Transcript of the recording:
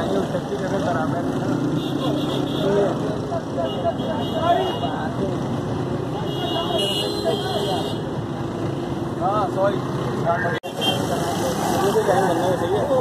बनाएँगे उस टैक्सी के अंदर बराबर हाँ सॉरी जाएँगे सही है